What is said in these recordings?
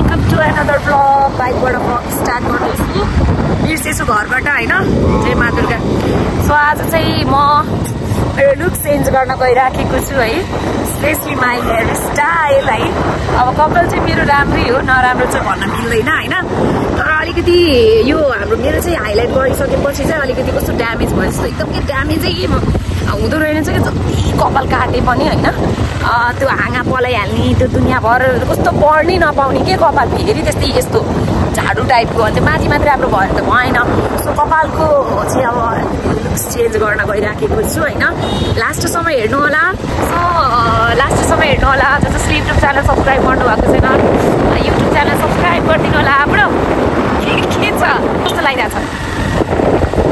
Welcome to another vlog बाइकबाट vlog start गर्दैछु बिर्सेछु घरबाट होइन? जय मा दुर्गा सो आज चाहिँ म मेरो लुक चेन्ज गर्न गइराखेको छु है। स्पेसली माई हेयर स्टाइल है अब कपाल चाहिँ मेरो राम्रै हो नराम्रो चाहिँ भन्न मिल्दैन होइन? तर अलिकति यो हाम्रो मेरो चाहिँ हाइलाइट गरिसकेपछि चाहिँ अलिकति कस्तो ड्यामेज भयो जस्तो एकदम के ड्यामेजै हुँदो रहेछ कि जति कपाल काटे पनि होइन? त्यो हाँगा पलाइहाल्ने त्यो दुनियाँभर कस्तो पढ्नै नपाउने के कपाल फेरि त्यस्तै यस्तो झाडु टाइपको अन्त माथि माथि राम्रो भयो त भएन। कपालको चाहिँ अब लुक्स चेन्ज गर्न गइराखेको छु होइन लास्टसम्म हेर्नु होला। सो लास्टसम्म हेर्नु होला। जस जसले युट्युब च्यानल सब्सक्राइब गर्नुभएको छैन युट्युब च्यानल सब्सक्राइब गरिदिनु होला हाम्रो के छ कस्तो लागिरहेछ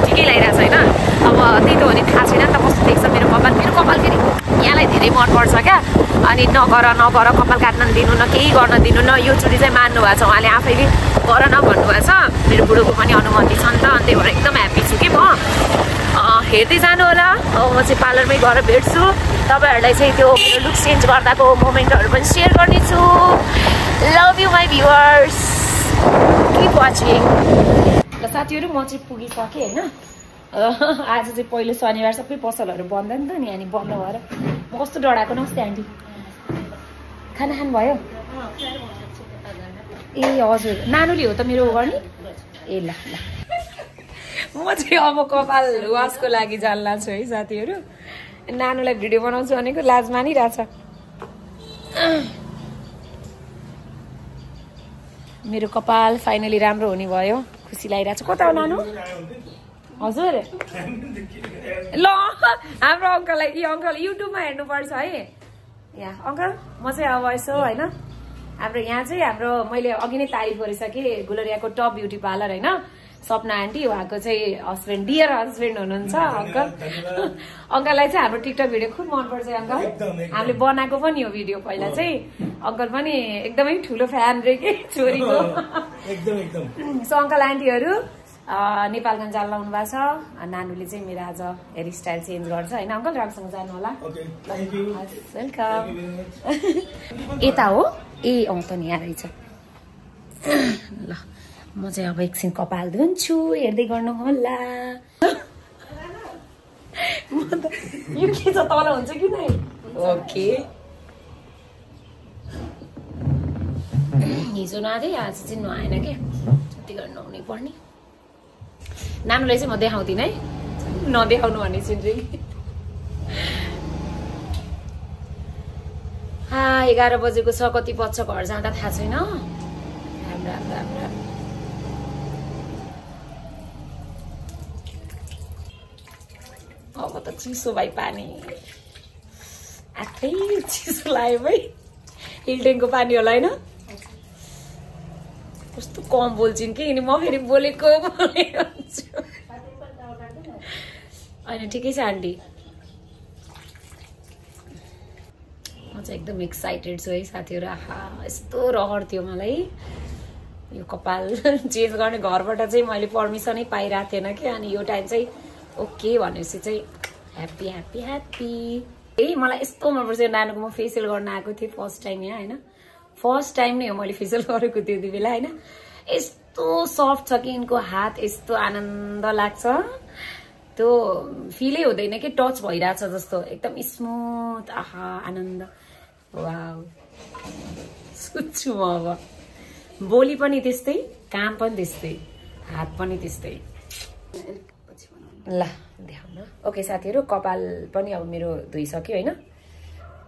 ठिकै लागिरहेछ होइन अब त्यही त हो नि थाहा छैन नि त कस्तो देख्छ मेरो कपाल। मेरो कपाल फेरि यहाँलाई धेरै मनपर्छ क्या। अनि नगर नगर कपाल काट्न दिनु न केही गर्न दिनु न। यो चुरी चाहिँ मान्नु भएको छ उहाँले आफैले गर न भन्नुभएको छ। मेरो बुढोको पनि अनुमति छ नि त अनि त्यही भएर एकदम ह्याप्पी छु कि म। हेर्दै जानु होला। म चाहिँ पार्लरमै गएर भेट्छु। तपाईँहरूलाई चाहिँ त्यो मेरो लुक चेन्ज गर्दाको मोमेन्टहरू पनि सेयर गर्नेछु। Love you my viewers keep watching ल साथीहरू म चाहिँ पुगिसकेँ होइन? आज चाहिँ पहिलो शनिबार सबै पसलहरू बन्द नि त नि अनि बन्द भएर म कस्तो डराएको नमस्ते आन्टी? खाना खानुभयो? ए हजुर। नानुले हो त मेरो गर्ने ए ल ल। म चाहिँ अब कपाल वासको लागि जान्ला छु है साथीहरू। नानुलाई भिडियो बनाउँछु भनेको लाज मानिरहेछ। मेरो कपाल फाइनली राम्रो हुने भयो। खुसी लागिरहेको छ कता हो नानु? हजुर। ल हाम्रो अङ्कललाई कि अङ्कल युट्युबमा हेर्नुपर्छ है। यहाँ अङ्कल म चाहिँ अब यसो होइन हाम्रो यहाँ चाहिँ हाम्रो मैले अघि नै तारिफ गरिसकेँ गुलरियाको टप ब्युटी पार्लर होइन? सपना आन्टी उहाँको चाहिँ हस्बेन्ड डियर हस्बेन्ड हुनुहुन्छ अङ्कल। अङ्कललाई चाहिँ हाम्रो टिकटक भिडियो खुब मनपर्छ अङ्कल। हामीले बनाएको पनि हो भिडियो पहिला चाहिँ। अङ्कल पनि एकदमै ठुलो फ्यान रे कि छोरीको सो अङ्कल आन्टीहरू नेपालगञ्ज जान लाउनु भएको छ। नानुले चाहिँ मेरो आज हेयर स्टाइल चेन्ज गर्छ। होइन अङ्कल राम्रोसँग जानु होला। वेलकम यता हो। ए अँ त नि यहाँ रहेछ। ल म चाहिँ अब एकछिन कपाल धुन्छु हेर्दै गर्नु होला। म त यो के छ तल हुन्छ कि नै? ओके हिजो नआएँ आज चाहिँ नुहाएन क्या। त्यति गरेर नुहाउनै पर्ने। नानुलाई चाहिँ म देखाउँदिनँ है। नदेखाउनु चिन्छु कि। हा एघार बजेको छ कति बज्छ घर जाँदा थाहा छैन। अब त चिसो भाइ पानी आठै चिसो लाग्यो भाइ हिल्टेङको पानी होला होइन? कस्तो कम बोल्छिन् कि। अनि म फेरि बोलेको होइन ठिकै छ आन्टी। म चाहिँ एकदम एक्साइटेड छु है साथीहरू। आहा यस्तो रहर थियो मलाई। यो कपाल चेन्ज गर्ने घरबाट चाहिँ मैले पर्मिसनै पाइरहेको थिएन कि। अनि यो टाइम चाहिँ ओके भनेपछि चाहिँ ह्याप्पी ह्याप्पी ह्याप्पी ए मलाई यस्तो मनपर्छ यो नानीको म फेसियल गर्न आएको थिएँ फर्स्ट टाइम यहाँ होइन? फर्स्ट टाइम नै हो मैले फेसियल गरेको त्यो त्यति बेला होइन? यस्तो सफ्ट छ कि यिनको हात यस्तो आनन्द लाग्छ। त्यो फिलै हुँदैन कि टच भइरहेछ जस्तो एकदम स्मुथ आहा आनन्द। वा सुत्छु म अब। बोली पनि त्यस्तै काम पनि त्यस्तै हात पनि त्यस्तै। ल देखाउन। ओके साथीहरू कपाल पनि अब मेरो धोइसक्यो होइन?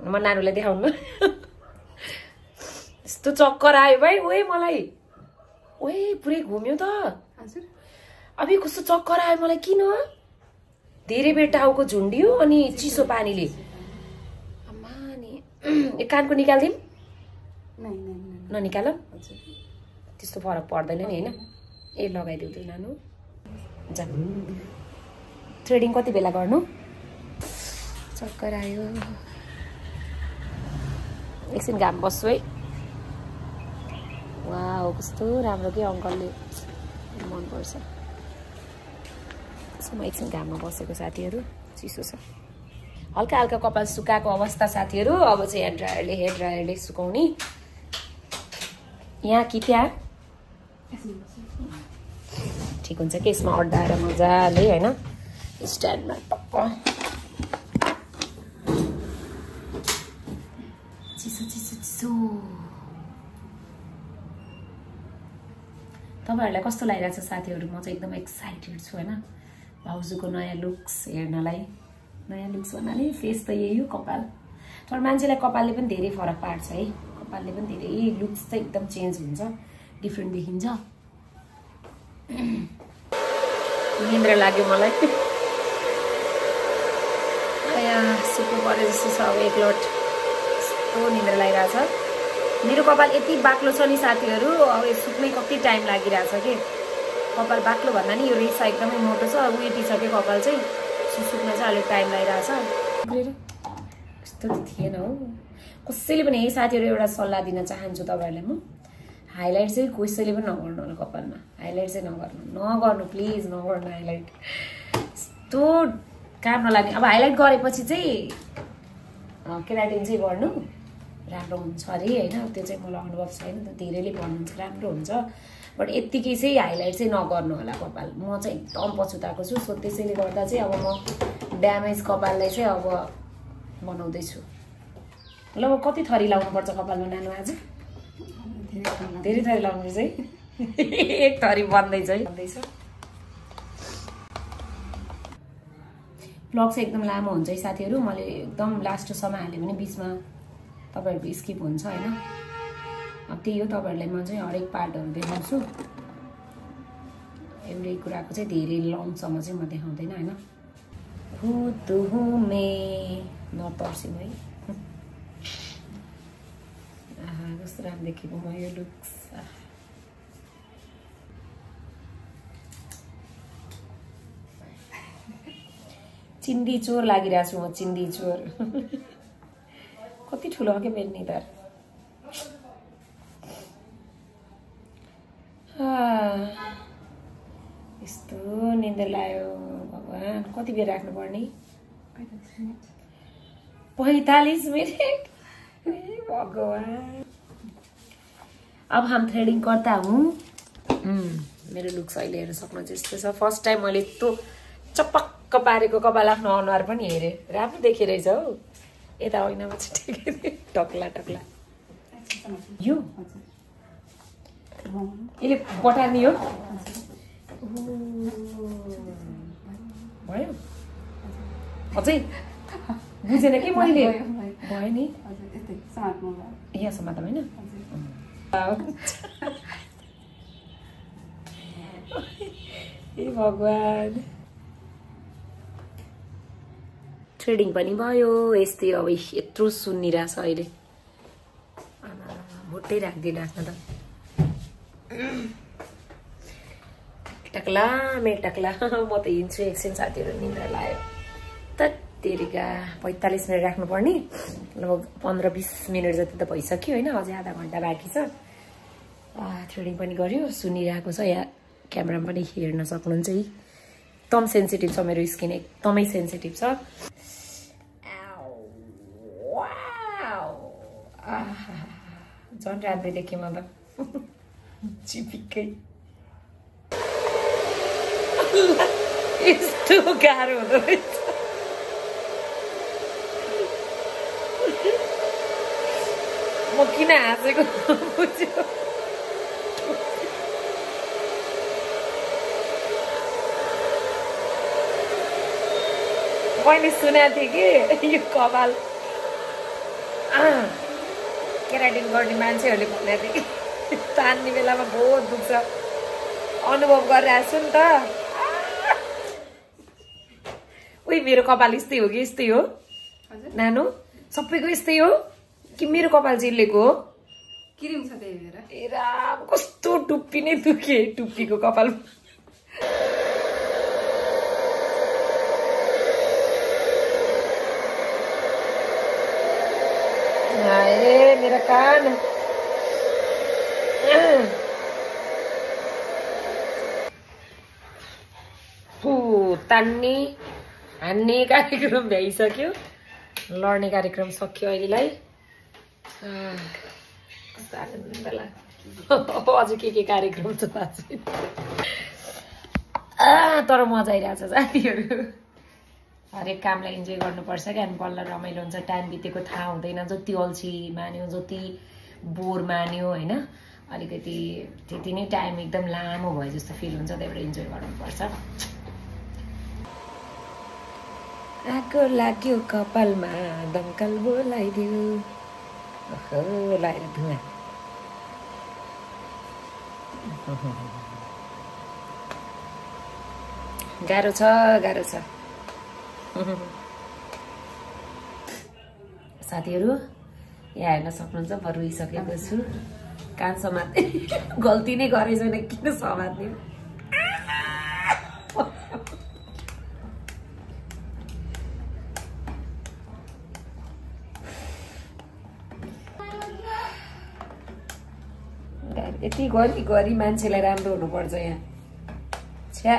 म नानुलाई देखाउनु। यस्तो चक्कर आयो भाइ ओए मलाई। ओए पुरै घुम्यो त। हजुर। अब कस्तो चक्कर आयो मलाई किन? धेरै बेर टाउको झुन्डियो अनि चिसो पानीले। आमा नि ए कानको निकालिदिउँ ननिकाल? त्यस्तो फरक पर्दैन नि होइन? ए लगाइदेऊ त्यो नानु। जा। थ्रेडिङ कति बेला गर्नु? चक्कर आयो। एकछिन घाम बस्छु है। वा कस्तो राम्रो के अङ्कलले। मनपर्छ म एकछिन घाममा बसेको साथीहरू। चिसो छ। हल्का हल्का कपाल सुकाएको अवस्था साथीहरू। अब चाहिँ हेयर ड्रायरले हेयर ड्रायरले सुकाउने। यहाँ कि त्यहाँ ठिक हुन्छ कि यसमा अड्डाएर मजाले होइन? स्ट्यान्डमा टक्क। चिसो चिसो चिसो। तपाईँहरूलाई कस्तो लागिरहेको छ साथीहरू? म चाहिँ एकदम एक्साइटेड छु होइन? भाउजूको नयाँ लुक्स हेर्नलाई। नयाँ लुक्स भन्नाले फेस त यही हो कपाल। तर मान्छेलाई कपालले पनि धेरै फरक पार्छ है। कपालले पनि धेरै लुक्स चाहिँ एकदम चेन्ज हुन्छ डिफ्रेन्ट देखिन्छ। निन्द्रा लाग्यो मलाई। सुत्नु पऱ्यो जस्तो छ अब एकलट। यस्तो निन्द्रा लागिरहेछ। मेरो कपाल यति बाक्लो छ नि साथीहरू अब यो सुत्नै कति टाइम लागिरहेछ कि? कपाल बाक्लो भन्दा नि यो रेसा एकदमै मोटो छ। अब उयोटिसक्यो कपाल चाहिँ सु सुत्न चाहिँ अलिक टाइम लागिरहेछ यस्तो त थिएन हौ। कसैले पनि यही साथीहरू एउटा सल्लाह दिन चाहन्छु तपाईँहरूलाई म। हाइलाइट चाहिँ कसैले पनि नगर्नु होला कपालमा। हाइलाइट चाहिँ नगर्नु। नगर्नु प्लिज नगर्नु हाइलाइट। यस्तो काम नलाग्ने। अब हाइलाइट गरेपछि चाहिँ केराटिन चाहिँ गर्नु राम्रो हुन्छ अरे होइन? त्यो चाहिँ मलाई अनुभव छैन। धेरैले भन्नुहुन्छ राम्रो हुन्छ। बट यत्तिकै चाहिँ हाइलाइट चाहिँ नगर्नु होला कपाल। म चाहिँ एकदम पछुताएको छु। सो त्यसैले गर्दा चाहिँ अब म ड्यामेज कपाललाई चाहिँ अब बनाउँदैछु। ल अब कति थरी लाउनुपर्छ कपालमा नानु आज? धेरै थरी लाउनु चाहिँ एक थरी बन्दैछ है। बन्दैछ। ब्लग चाहिँ एकदम लामो हुन्छ है साथीहरू। मैले एकदम लास्टसम्म हालेँ भने बिचमा तपाईँहरूको स्किप हुन्छ होइन? त्यही हो तपाईँहरूलाई म चाहिँ हरेक पार्टहरू देखाउँछु। एउटै कुराको चाहिँ धेरै लङसम्म चाहिँ म देखाउँदैन होइन? हुमे नतर्सिनु है आहा कस्तो राम्रो देखेको म यो लुक्स चिन्डी चोर लागिरहेको छु म चिन्डी चोर। कति ठुलो हो क्या मेरो निधार यस्तो निन्द्र लाग्यो भगवान्। कति बेर राख्नुपर्ने? पैँतालिस मिनट? भगवान्। अब हम थ्रेडिङ गर्दा हुँ। मेरो लुक्स अहिले हेर्न सक्नुहुन्छ यस्तो छ। फर्स्ट टाइम मैले यस्तो चपक्क पारेको कपाल आफ्नो अनुहार पनि हेरेँ। राम्रो देखिरहेछ हौ। यता होइन ठिकै टक्ला टक्ला। यो? यसले बटार्ने हो भयो अझै बुझेन कि मैले भयो नि यहाँ समातम होइन ए भगवान् थ्रेडिङ पनि भयो यस्तै अब यत्रो सुन्निरहेछ अहिले भुट्टै राखिदिनु राख्न त टक्ला मेटक्ला म त हिँड्छु एकछिन साथीहरू निन्द्रा लाग्यो तत्तेरिका पैँतालिस मिनट राख्नुपर्ने। लगभग पन्ध्र बिस मिनट जति त भइसक्यो होइन अझै आधा घन्टा बाँकी छ। थ्रेडिङ पनि गऱ्यो सुनिरहेको छ। यहाँ क्यामेरामा पनि हेर्न सक्नुहुन्छ है एकदम सेन्सिटिभ छ मेरो स्किन एकदमै सेन्सिटिभ छ। झन् राम्रो देखेँ म त चिपिक्कै यस्तो गाह्रो हुँदो रहेछ म किन हाँसेको बुझ्यो मैले सुनेको थिएँ कि यो कपाल केराटिन गर्ने मान्छेहरूले भनेको थियो कि तान्ने बेलामा बहुत दुख्छ अनुभव गरिरहेको छु नि त उही मेरो कपाल यस्तै हो कि यस्तै हो नानु सबैको यस्तै हो कि मेरो कपाल चिल्लेको हो किरिम छ ए राम कस्तो टुप्पी नै दुखे टुप्पीको कपाल ए मेरो कान तान्ने हान्ने कार्यक्रम भ्याइसक्यो। लड्ने कार्यक्रम सक्यो अहिलेलाई। अझ के के कार्यक्रम छ तर मजा आइरहेछ साथीहरू। हरेक कामलाई इन्जोय गर्नुपर्छ क्या अनि बल्ल रमाइलो हुन्छ। टाइम बितेको थाहा हुँदैन जति अल्छी मान्यो जति बोर मान्यो होइन? अलिकति त्यति नै टाइम एकदम लामो भयो जस्तो फिल हुन्छ त्यही भएर इन्जोय गर्नुपर्छ। आगो लाग्यो कपालमा दमकल बोलाइदियो लगाएर धुवा गाह्रो छ गाह्रो छ साथीहरू यहाँ हेर्न सक्नुहुन्छ म रुइसकेको छु कान समात्ने गल्ती नै गरेछ किन समात्ने यति गरी गरी मान्छेलाई राम्रो हुनुपर्छ यहाँ। छ्या।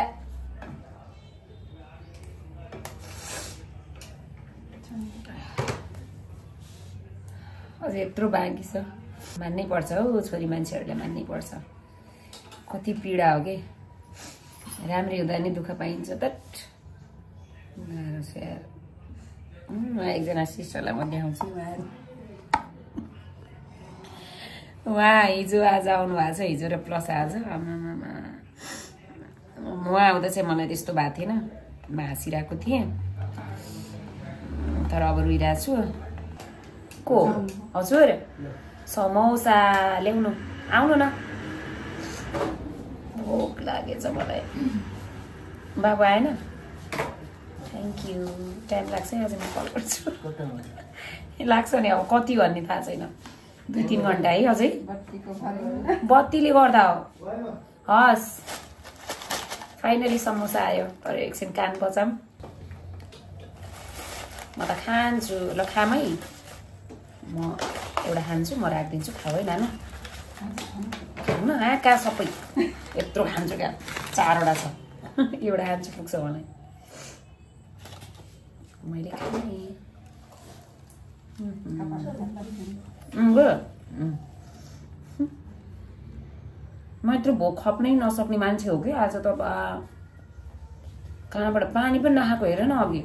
अझ यत्रो बाँकी छ। मान्नै पर्छ हौ छोरी मान्छेहरूले मान्नै पर्छ। कति पीडा हो कि? राम्रै हुँदा नि दुःख पाइन्छ म एकजना सिस्टरलाई म देखाउँछु उहाँ उहाँ हिजो आज आउनु भएको छ हिजो र प्लस आज। आमामामा। उहाँ आउँदा चाहिँ मलाई त्यस्तो भएको थिएन। म हाँसिरहेको थिएँ। तर अब रोइरहेको छु। को? हजुर। समोसा ल्याउनु। आउनु न। भोक लागेछ मलाई। बाबु आएन? थ्याङ्क यू टाइम लाग्छ आज म कल गर्छु। लाग्छ नि अब कति भन्ने थाहा छैन। दुई तिन घन्टा है अझै? बत्तीले गर्दा हो। हस्। फाइनली समोसा आयो। तर एकछिन कान बचाम म त खान्छु। ल खाम। है म एउटा खान्छु म राखिदिन्छु। खाऊ है नानु। खाउन आ कहाँ सबै? यत्रो खान्छु क्या। चारवटा छ। एउटा खान्छु पुग्छ मलाई। मैले खाएँ। उम्, गयो उम्। म यत्रो भोक खप्नै नसक्ने मान्छे हो कि? आज त कहाँबाट पानी पनि नखाएको हेर न अघि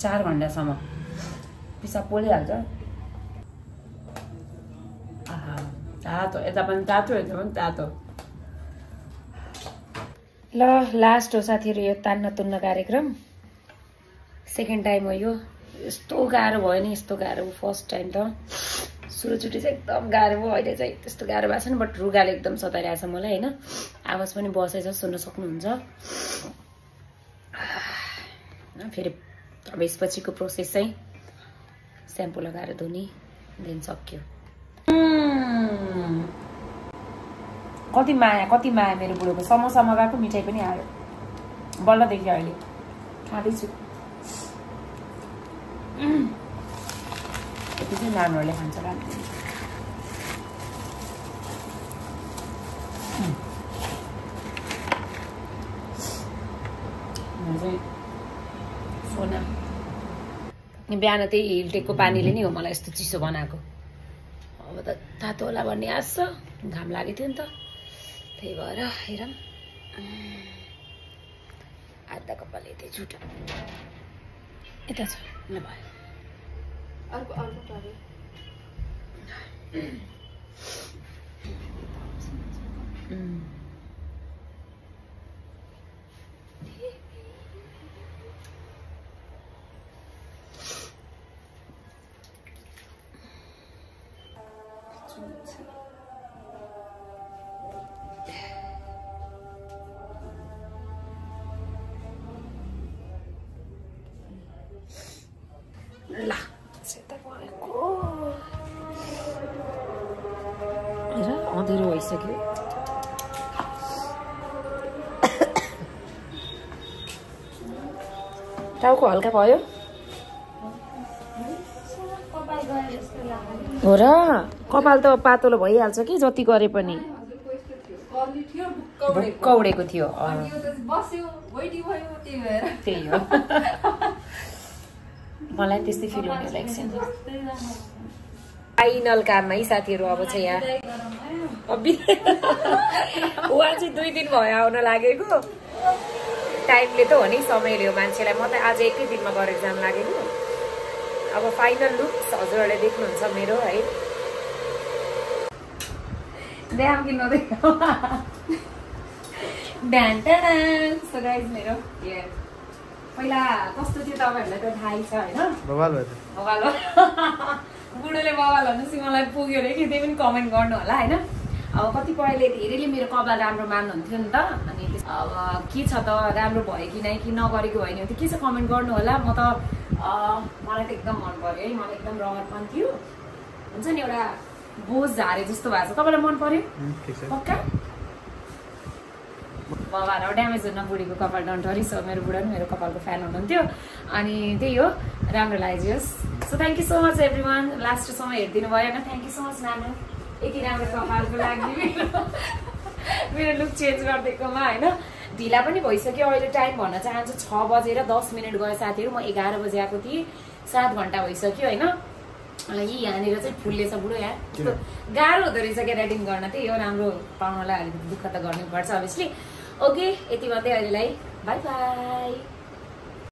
चार घन्टासम्म। पिसाब पोलिहाल्छ। आहा तातो यता पनि तातो यता पनि तातो। ल लास्ट हो साथीहरू यो तान्न तुन्न कार्यक्रम। सेकेन्ड टाइम हो यो। यस्तो गाह्रो भयो नि यस्तो गाह्रो फर्स्ट टाइम त। सुरुचोटि चाहिँ एकदम गाह्रो भयो अहिले चाहिँ त्यस्तो गाह्रो भएको छैन बट रुगाले एकदम सताइरहेको छ मलाई होइन आवाज पनि बसेछ सुन्न सक्नुहुन्छ फेरि अब यसपछिको प्रोसेस चाहिँ स्याम्पू लगाएर धुने देन सक्यो कति माया कति माया मेरो बुढोको समोसा मगाएको मिठाई पनि आयो बल्ल अहिले खाँदैछु उम्। यति चाहिँ नानीहरूले खान्छ राति म चाहिँ सोना। बिहान त्यही हिलटेकको पानीले नै हो मलाई यस्तो चिसो बनाएको। अब त तातो होला भन्ने आश छ घाम लागेको थियो नि त। त्यही भएर हेरौँ। आधा कपाल यतै छुट्यो। यता छ। ल भयो। और और बता भइसक्यो टाउको हल्का भयो। हो र कपाल त पातलो भइहाल्छ कि जति गरे पनि। यस्तो थियो त्यही हो। मलाई त्यस्तै फिल हुने एकछिन फाइनल काममा है साथीहरू अब चाहिँ यहाँ। उहाँ चाहिँ दुई दिन भयो आउन लागेको। टाइमले त हो नि समय लियो मान्छेलाई। म त आज एकै दिनमा गरेर जान लागेको। अब फाइनल लुक हजुरहरूले देख्नुहुन्छ मेरो है। ड्याम किन्नु ड्यान ड्यान सो गाइज मेरो. पहिला कस्तो थियो तपाईँहरूलाई त थाहै छ होइन? हो। बुढोले बवाल भनेपछि मलाई पुग्यो अरे कि त्यही पनि कमेन्ट गर्नु होला होइन? अब कतिपयले धेरैले मेरो कपाल राम्रो मान्नुहुन्थ्यो नि त। अनि अब के छ त राम्रो भयो कि नै कि नगरेको भयो भने के छ कमेन्ट गर्नु होला म त मलाई त एकदम मन पर्यो है। मलाई एकदम रहरपन थियो। हुन्छ नि एउटा बोझ झारे जस्तो भएको छ। तपाईँलाई मन छ। पक्का? बाबाहरू ड्यामेज हुन बुढीको कपाल डन्टरी सो मेरो बुढा पनि मेरो कपालको फ्यान हुनुहुन्थ्यो। अनि त्यही हो राम्रो लाग्योस् so thank you so much everyone लास्टसम्म हेरिदिनु भयो होइन थ्याङ्क यू सो मच नानु यति राम्रो कपालको लागि मेरो लुक चेन्ज गरिदिएकोमा होइन? ढिला पनि भइसक्यो। अहिले टाइम भन्न चाहन्छु छ बजेर दस मिनट गयो साथीहरू। म एघार बजी आएको थिएँ। सात घन्टा भइसक्यो होइन? यी यहाँनिर चाहिँ फुलले छ बुढो यहाँ। गाह्रो हुँदो रहेछ क्याराटिङ गर्न त्यही हो राम्रो पाउनलाई अलिकति दुःख त गर्नुपर्छ अभियसली ओके यति भन्दै अहिलेलाई। By by